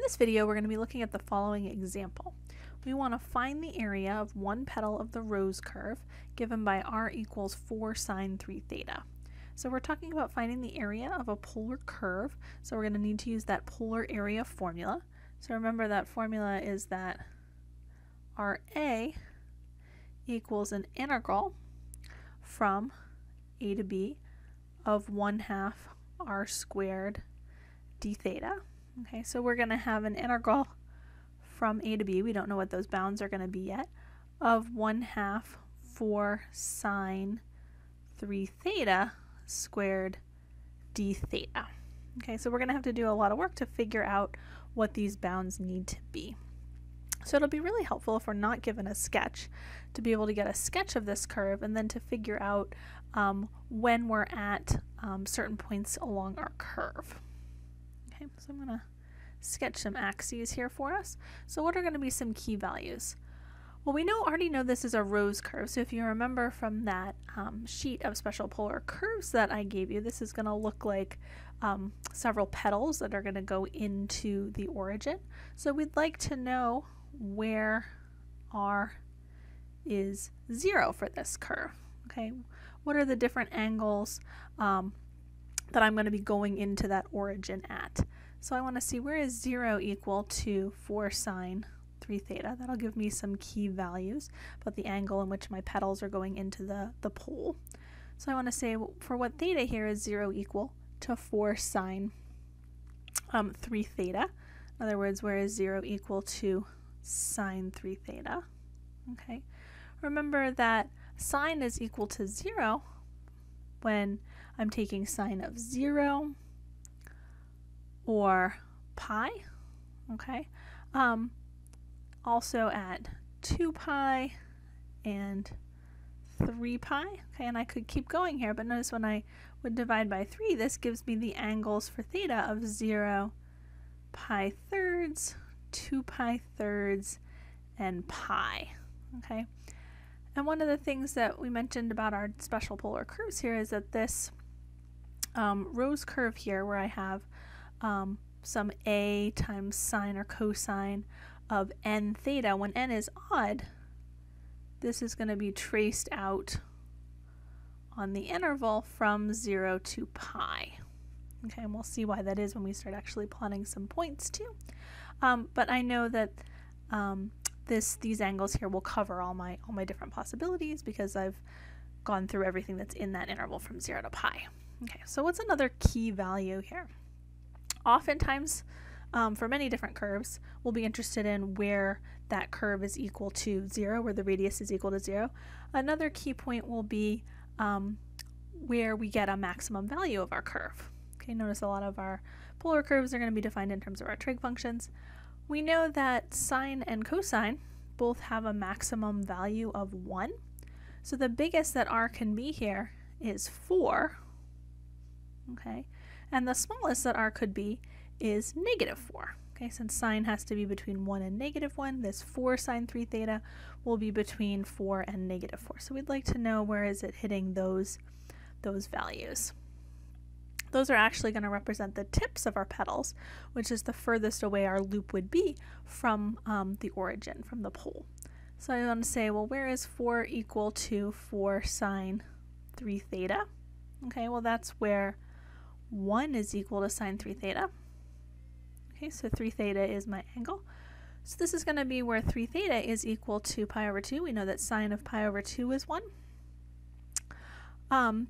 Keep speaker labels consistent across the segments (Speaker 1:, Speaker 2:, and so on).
Speaker 1: In this video, we're going to be looking at the following example. We want to find the area of one petal of the rose curve given by r equals 4 sine 3 theta. So we're talking about finding the area of a polar curve, so we're going to need to use that polar area formula. So remember that formula is that RA equals an integral from a to b of 1 half r squared d theta. Okay, so we're going to have an integral from a to b, we don't know what those bounds are going to be yet, of 1 half 4 sine 3 theta squared d theta. Okay, so we're going to have to do a lot of work to figure out what these bounds need to be. So it'll be really helpful if we're not given a sketch to be able to get a sketch of this curve and then to figure out um, when we're at um, certain points along our curve. Okay, so I'm going to sketch some axes here for us. So what are going to be some key values? Well, we know already know this is a rose curve, so if you remember from that um, sheet of special polar curves that I gave you, this is going to look like um, several petals that are going to go into the origin. So we'd like to know where r is 0 for this curve. Okay, what are the different angles um, that I'm going to be going into that origin at? So I want to see where is 0 equal to 4 sine 3 theta. That'll give me some key values about the angle in which my petals are going into the, the pole. So I want to say for what theta here is 0 equal to 4 sine um, 3 theta. In other words, where is 0 equal to sine 3 theta? Okay. Remember that sine is equal to 0 when I'm taking sine of 0 or pi, okay? Um, also at 2 pi and 3 pi, okay, and I could keep going here, but notice when I would divide by 3, this gives me the angles for theta of 0, pi thirds, 2 pi thirds, and pi, okay? And one of the things that we mentioned about our special polar curves here is that this um, rose curve here, where I have um, some a times sine or cosine of n theta, when n is odd, this is going to be traced out on the interval from 0 to pi. Okay, and we'll see why that is when we start actually plotting some points too. Um, but I know that um, this these angles here will cover all my all my different possibilities because I've gone through everything that's in that interval from 0 to pi. Okay, so what's another key value here? Oftentimes, um, for many different curves, we'll be interested in where that curve is equal to 0, where the radius is equal to 0. Another key point will be um, where we get a maximum value of our curve. Okay, notice a lot of our polar curves are going to be defined in terms of our trig functions. We know that sine and cosine both have a maximum value of 1. So the biggest that r can be here is 4. Okay, and the smallest that r could be is negative 4. Okay, since sine has to be between 1 and negative 1, this 4 sine 3 theta will be between 4 and negative 4. So we'd like to know where is it hitting those, those values. Those are actually going to represent the tips of our petals, which is the furthest away our loop would be from um, the origin, from the pole. So I want to say, well, where is 4 equal to 4 sine 3 theta? Okay, well, that's where 1 is equal to sine 3 theta. Okay, so 3 theta is my angle. So this is going to be where 3 theta is equal to pi over 2. We know that sine of pi over 2 is 1. Um,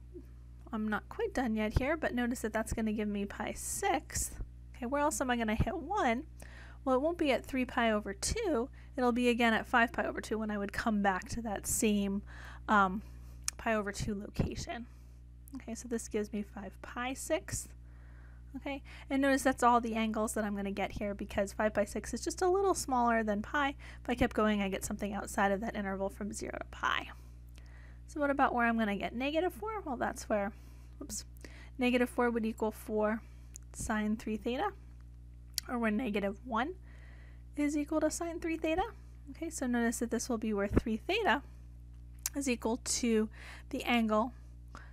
Speaker 1: I'm not quite done yet here, but notice that that's going to give me pi sixth. Okay, where else am I going to hit 1? Well, it won't be at 3 pi over 2. It'll be again at 5 pi over 2 when I would come back to that same um, pi over 2 location. Okay, so this gives me 5 pi sixth. Okay, and notice that's all the angles that I'm going to get here because 5 pi 6 is just a little smaller than pi. If I kept going, I get something outside of that interval from 0 to pi. So what about where I'm going to get negative 4? Well, that's where, oops, negative 4 would equal 4 sine 3 theta, or where negative 1 is equal to sine 3 theta. Okay, so notice that this will be where 3 theta is equal to the angle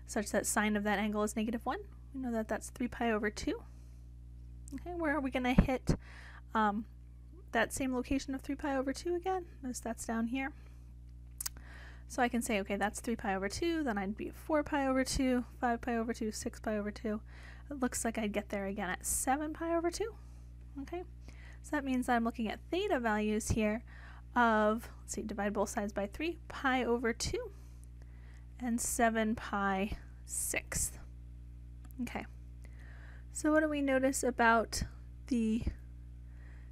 Speaker 1: such that sine of that angle is negative 1. We know that that's 3 pi over 2. Okay, where are we going to hit um, that same location of 3 pi over 2 again. Notice that's down here. So I can say, okay, that's 3 pi over 2, then I'd be 4 pi over 2, 5 pi over 2, 6 pi over 2. It looks like I'd get there again at 7 pi over 2. Okay, so that means I'm looking at theta values here of, let's see, divide both sides by 3, pi over 2, and 7 pi sixth. Okay, so what do we notice about the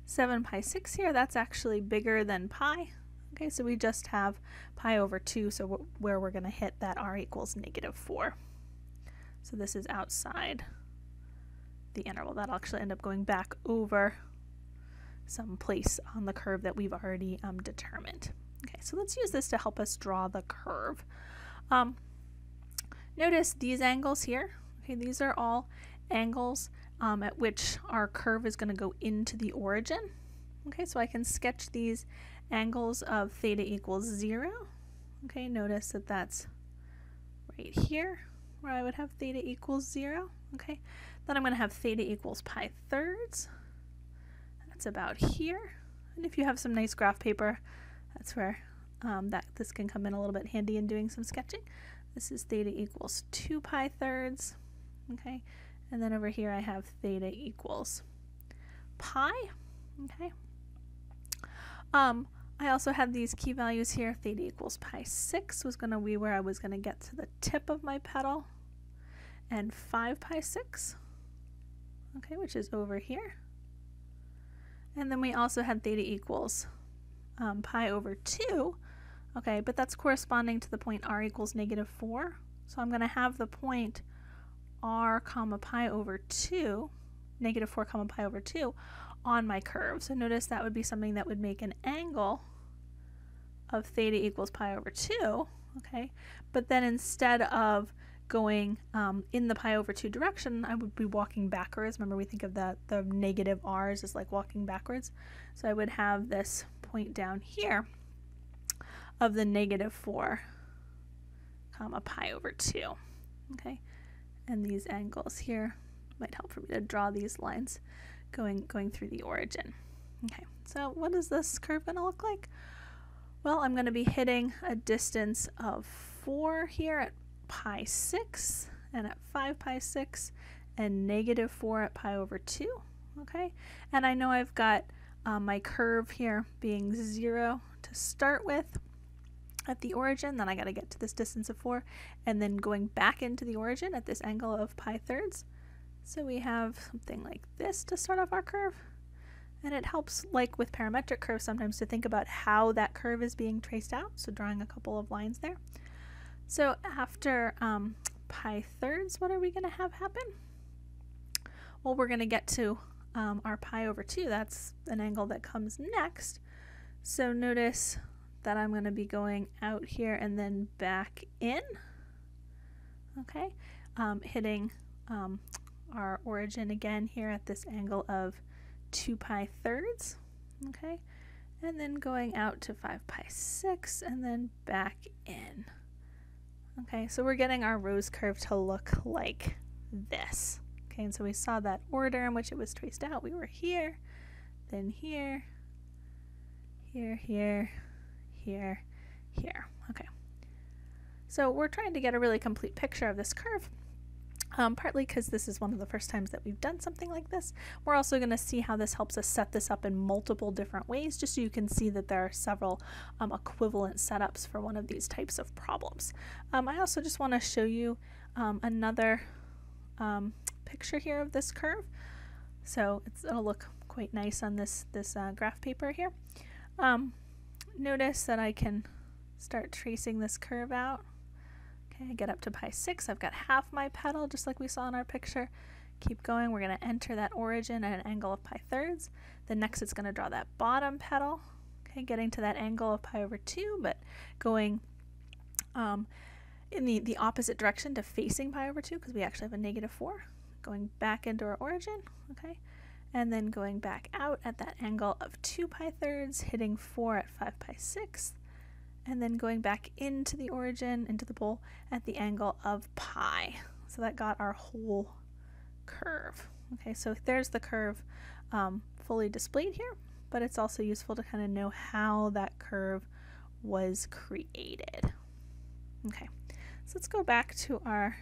Speaker 1: 7 pi 6 here? That's actually bigger than pi. Okay, so we just have pi over 2, so where we're going to hit that r equals negative 4. So this is outside the interval. That'll actually end up going back over some place on the curve that we've already um, determined. Okay, so let's use this to help us draw the curve. Um, notice these angles here. Okay, these are all angles um, at which our curve is going to go into the origin. Okay, so I can sketch these angles of theta equals 0. Okay, notice that that's right here where I would have theta equals 0. Okay, then I'm going to have theta equals pi thirds. That's about here. And if you have some nice graph paper, that's where um, that this can come in a little bit handy in doing some sketching. This is theta equals 2 pi thirds. Okay, and then over here I have theta equals pi. Okay. Um, I also have these key values here. Theta equals pi 6 was going to be where I was going to get to the tip of my petal. And 5 pi 6, okay, which is over here. And then we also had theta equals um, pi over 2, okay, but that's corresponding to the point r equals negative 4. So I'm going to have the point r comma pi over 2, negative 4 comma pi over 2, on my curve. So notice that would be something that would make an angle of theta equals pi over 2, okay? But then instead of going um, in the pi over 2 direction, I would be walking backwards. Remember we think of the, the negative r's as like walking backwards. So I would have this point down here of the negative 4 comma pi over 2, okay? And these angles here might help for me to draw these lines going, going through the origin. Okay, so what is this curve going to look like? Well, I'm going to be hitting a distance of 4 here at pi 6 and at 5 pi 6 and negative 4 at pi over 2. Okay, and I know I've got um, my curve here being 0 to start with at the origin, then I got to get to this distance of 4, and then going back into the origin at this angle of pi thirds. So we have something like this to start off our curve. And it helps, like with parametric curves, sometimes to think about how that curve is being traced out. So drawing a couple of lines there. So after um, pi thirds, what are we going to have happen? Well, we're going to get to um, our pi over 2. That's an angle that comes next. So notice that I'm going to be going out here and then back in. Okay, um, hitting um, our origin again here at this angle of 2 pi thirds, okay? And then going out to 5 pi 6 and then back in. Okay, so we're getting our rose curve to look like this. Okay, and so we saw that order in which it was traced out. We were here, then here, here, here, here, here. Okay. So we're trying to get a really complete picture of this curve um, partly because this is one of the first times that we've done something like this. We're also going to see how this helps us set this up in multiple different ways, just so you can see that there are several um, equivalent setups for one of these types of problems. Um, I also just want to show you um, another um, picture here of this curve. So it'll look quite nice on this, this uh, graph paper here. Notice that I can start tracing this curve out. Okay, I get up to pi 6. I've got half my petal, just like we saw in our picture. Keep going. We're going to enter that origin at an angle of pi thirds. Then next it's going to draw that bottom petal. Okay, getting to that angle of pi over 2, but going um, in the, the opposite direction to facing pi over 2, because we actually have a negative 4. Going back into our origin, okay? And then going back out at that angle of 2 pi thirds, hitting 4 at 5 pi sixths and then going back into the origin, into the pole, at the angle of pi. So that got our whole curve. Okay, so there's the curve um, fully displayed here, but it's also useful to kind of know how that curve was created. Okay, so let's go back to our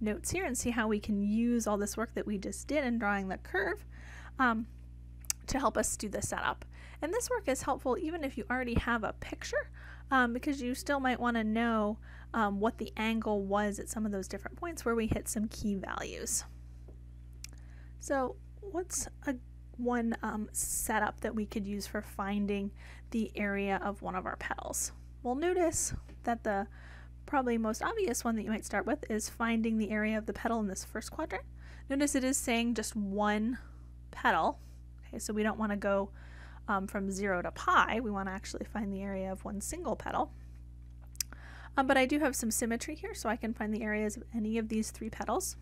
Speaker 1: notes here and see how we can use all this work that we just did in drawing the curve um, to help us do the setup. And this work is helpful even if you already have a picture um, because you still might want to know um, what the angle was at some of those different points where we hit some key values. So what's a one um, setup that we could use for finding the area of one of our petals? Well, notice that the probably most obvious one that you might start with is finding the area of the petal in this first quadrant. Notice it is saying just one petal. Okay, so we don't want to go um, from 0 to pi. We want to actually find the area of one single petal. Um, but I do have some symmetry here, so I can find the areas of any of these three petals.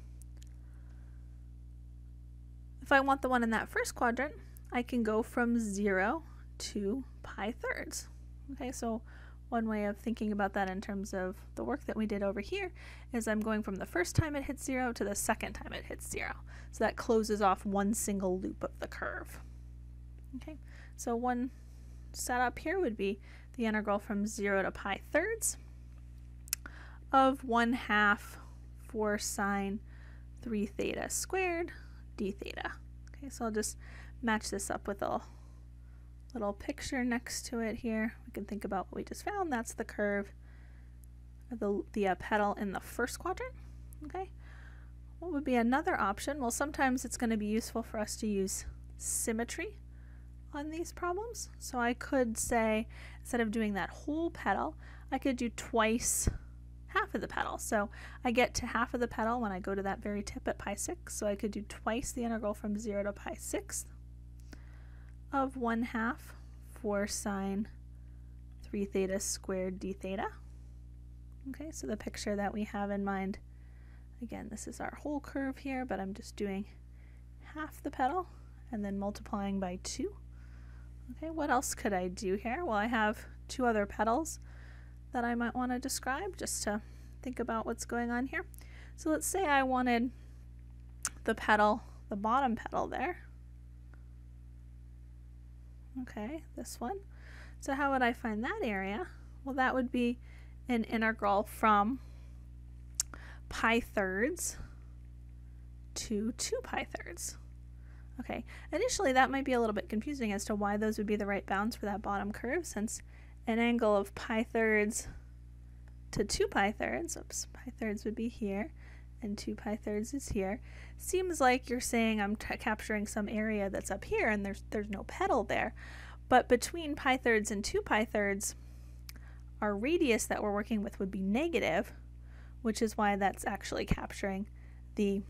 Speaker 1: If I want the one in that first quadrant, I can go from 0 to pi thirds. Okay, so one way of thinking about that in terms of the work that we did over here is I'm going from the first time it hits 0 to the second time it hits 0. So that closes off one single loop of the curve. Okay, so one setup here would be the integral from 0 to pi thirds of 1 half 4 sine 3 theta squared d theta. Okay, so I'll just match this up with a little picture next to it here. We can think about what we just found. That's the curve, the, the uh, petal in the first quadrant. Okay, what would be another option? Well, sometimes it's going to be useful for us to use symmetry on these problems. So I could say, instead of doing that whole petal, I could do twice half of the petal. So I get to half of the petal when I go to that very tip at pi 6. So I could do twice the integral from 0 to pi 6 of 1 half 4 sine 3 theta squared d theta. Okay, so the picture that we have in mind, again, this is our whole curve here, but I'm just doing half the petal and then multiplying by 2. Okay, what else could I do here? Well, I have two other petals that I might want to describe just to think about what's going on here. So let's say I wanted the petal, the bottom petal there. Okay, this one. So how would I find that area? Well, that would be an integral from pi thirds to 2 pi thirds. Okay, initially that might be a little bit confusing as to why those would be the right bounds for that bottom curve since an angle of pi thirds to 2 pi thirds, oops, pi thirds would be here, and 2 pi thirds is here, seems like you're saying I'm capturing some area that's up here and there's, there's no petal there. But between pi thirds and 2 pi thirds, our radius that we're working with would be negative, which is why that's actually capturing the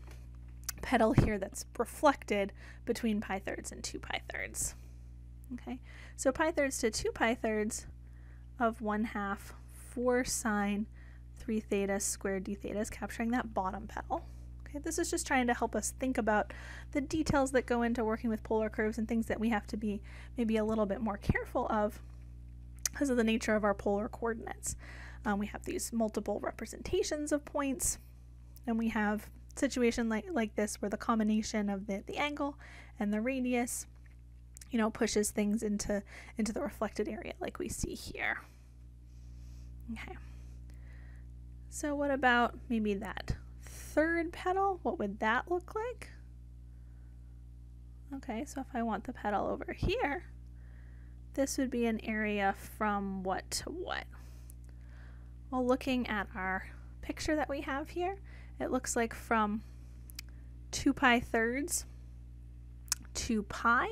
Speaker 1: petal here that's reflected between pi thirds and 2 pi thirds. Okay, so pi thirds to 2 pi thirds of 1 half 4 sine 3 theta squared d theta is capturing that bottom petal. Okay, this is just trying to help us think about the details that go into working with polar curves and things that we have to be maybe a little bit more careful of because of the nature of our polar coordinates. Um, we have these multiple representations of points, and we have situation like, like this where the combination of the, the angle and the radius you know pushes things into into the reflected area like we see here okay so what about maybe that third petal? What would that look like? Okay so if I want the petal over here this would be an area from what to what? Well looking at our picture that we have here it looks like from 2 pi thirds to pi,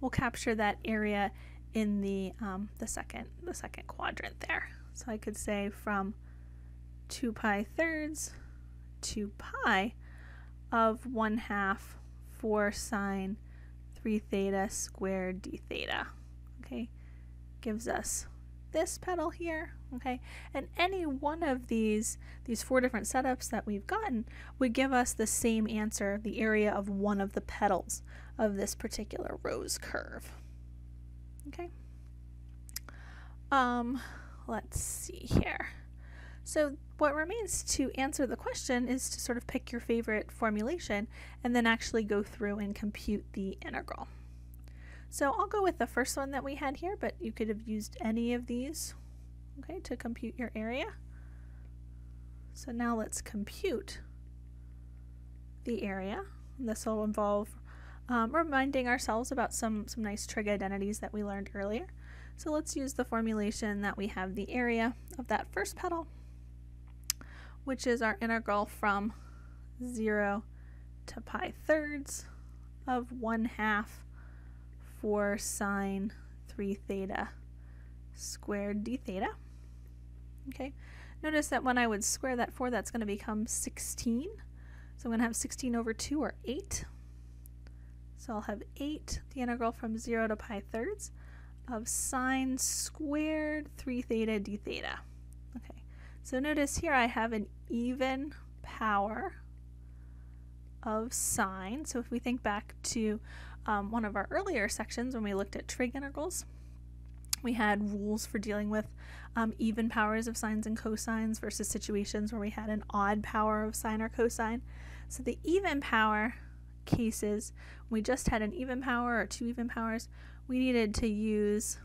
Speaker 1: we'll capture that area in the, um, the, second, the second quadrant there. So I could say from 2 pi thirds to pi of 1 half 4 sine 3 theta squared d theta. Okay, gives us this petal here, okay? And any one of these, these four different setups that we've gotten would give us the same answer, the area of one of the petals of this particular rose curve, okay? Um, let's see here. So what remains to answer the question is to sort of pick your favorite formulation and then actually go through and compute the integral. So I'll go with the first one that we had here, but you could have used any of these okay, to compute your area. So now let's compute the area. This will involve um, reminding ourselves about some, some nice trig identities that we learned earlier. So let's use the formulation that we have the area of that first petal which is our integral from 0 to pi thirds of 1 half for sine 3 theta squared d theta. Okay, notice that when I would square that 4, that's going to become 16. So I'm going to have 16 over 2, or 8. So I'll have 8, the integral from 0 to pi thirds, of sine squared 3 theta d theta. So notice here I have an even power of sine. So if we think back to um, one of our earlier sections when we looked at trig integrals, we had rules for dealing with um, even powers of sines and cosines versus situations where we had an odd power of sine or cosine. So the even power cases, we just had an even power or two even powers, we needed to use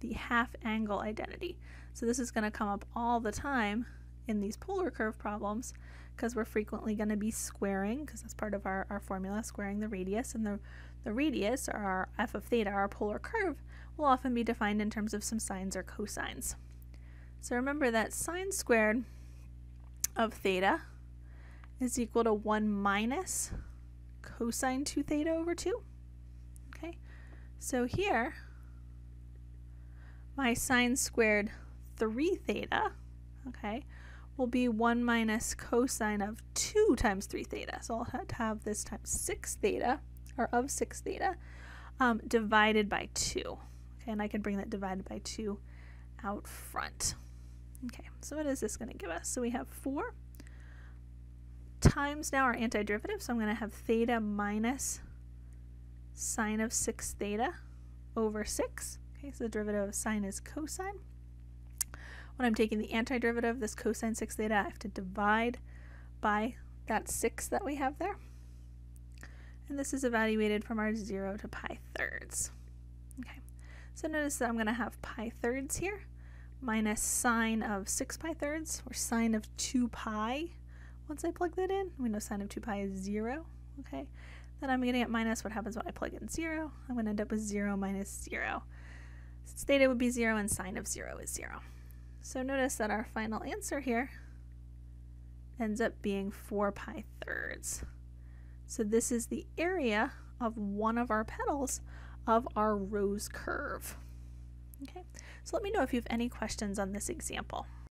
Speaker 1: the half angle identity. So this is going to come up all the time in these polar curve problems because we're frequently going to be squaring because that's part of our, our formula, squaring the radius. And the, the radius, or our f of theta, our polar curve, will often be defined in terms of some sines or cosines. So remember that sine squared of theta is equal to 1 minus cosine 2 theta over 2. Okay, so here my sine squared 3 theta, okay, will be 1 minus cosine of 2 times 3 theta. So I'll have to have this times 6 theta, or of 6 theta, um, divided by 2. Okay, and I can bring that divided by 2 out front. Okay, so what is this going to give us? So we have 4 times now our antiderivative, so I'm going to have theta minus sine of 6 theta over 6. Okay, so the derivative of sine is cosine. When I'm taking the antiderivative, of this cosine 6 theta, I have to divide by that 6 that we have there. And this is evaluated from our 0 to pi thirds. Okay, so notice that I'm going to have pi thirds here minus sine of 6 pi thirds, or sine of 2 pi. Once I plug that in, we know sine of 2 pi is 0. Okay, then I'm going to get minus what happens when I plug in 0. I'm going to end up with 0 minus 0. Since theta would be 0 and sine of 0 is 0. So notice that our final answer here ends up being 4 pi thirds. So this is the area of one of our petals of our rose curve. Okay, so let me know if you have any questions on this example.